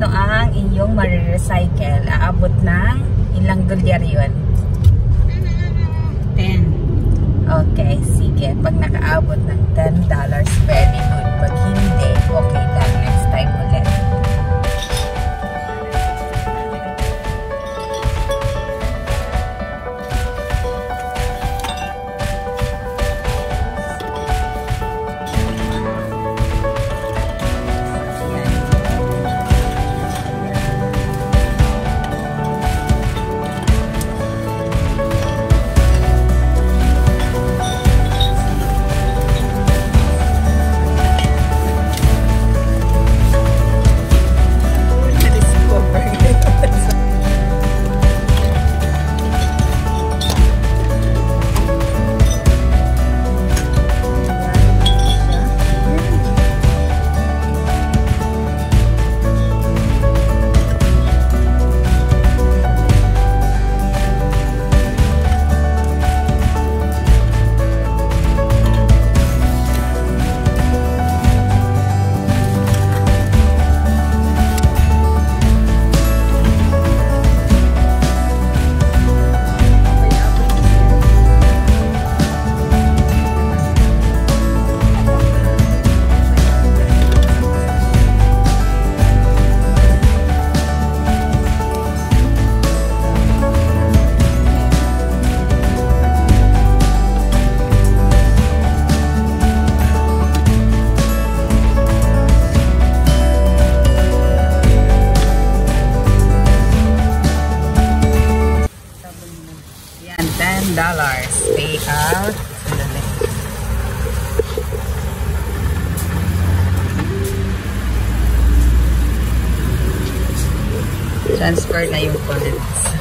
magkano ang iyong marirecycle? Aabot ng ilang dolyar yun? 10. Okay, sige. Pag nakaabot ng $10, very good. Pag hindi, okay lang. Yan, $10. Pay out. Sandali. Transfer na yung funds.